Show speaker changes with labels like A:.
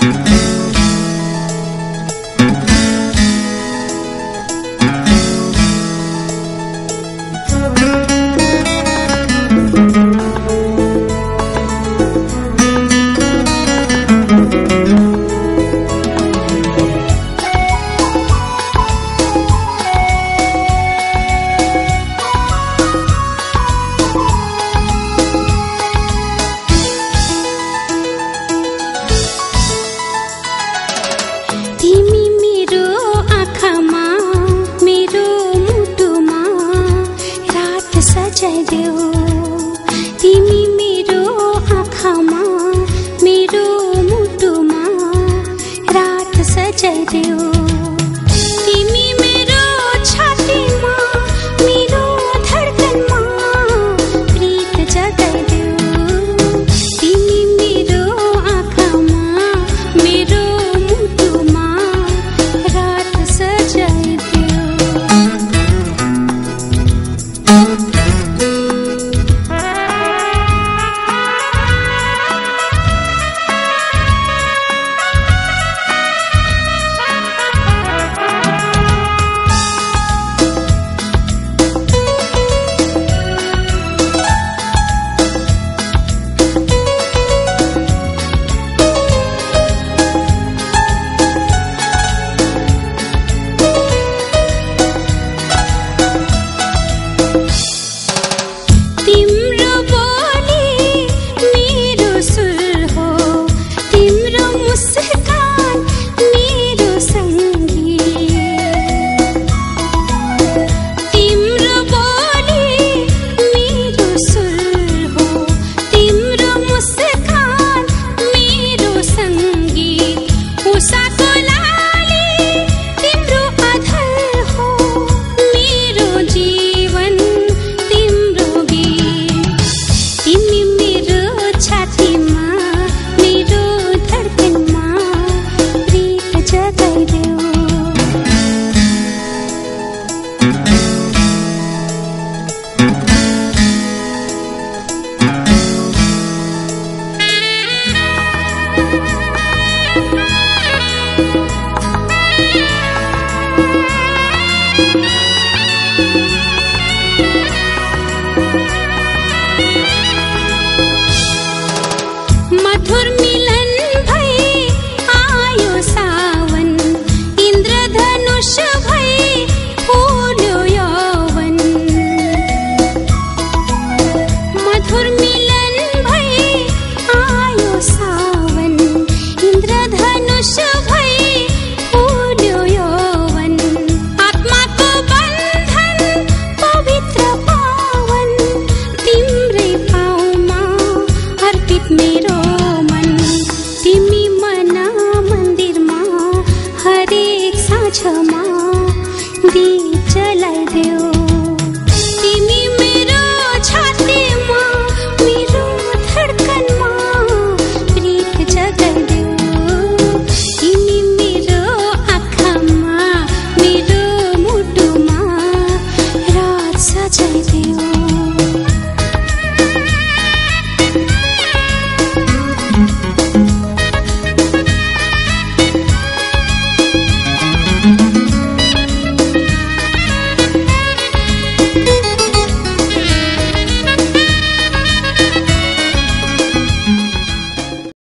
A: Música देऊ तिमी मेरो आँखामा मेरो मुटुमा रात सजाइदेऊ। तिमी मेरो छातीमा मेरो धर्कनमा प्रीत जगाइदेऊ। तिमी मेरो आँखामा मेरो मुटुमा रात सजाइदेऊ। Be. 哎。meet